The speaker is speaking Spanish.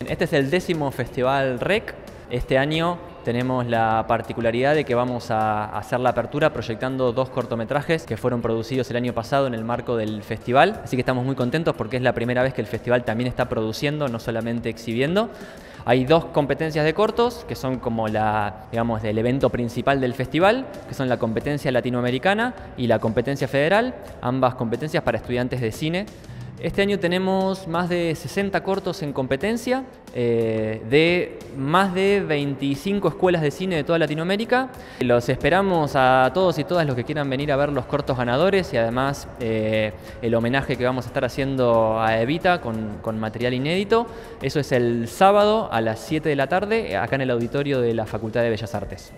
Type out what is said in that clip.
Este es el décimo Festival REC. Este año tenemos la particularidad de que vamos a hacer la apertura proyectando dos cortometrajes que fueron producidos el año pasado en el marco del festival. Así que estamos muy contentos porque es la primera vez que el festival también está produciendo, no solamente exhibiendo. Hay dos competencias de cortos que son como la, digamos, el evento principal del festival, que son la competencia latinoamericana y la competencia federal, ambas competencias para estudiantes de cine. Este año tenemos más de 60 cortos en competencia eh, de más de 25 escuelas de cine de toda Latinoamérica. Los esperamos a todos y todas los que quieran venir a ver los cortos ganadores y además eh, el homenaje que vamos a estar haciendo a Evita con, con material inédito. Eso es el sábado a las 7 de la tarde acá en el auditorio de la Facultad de Bellas Artes.